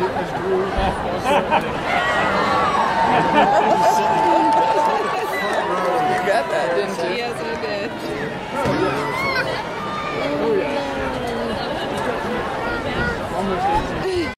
you got that, didn't you? Yes, I did. Oh, yeah. Almost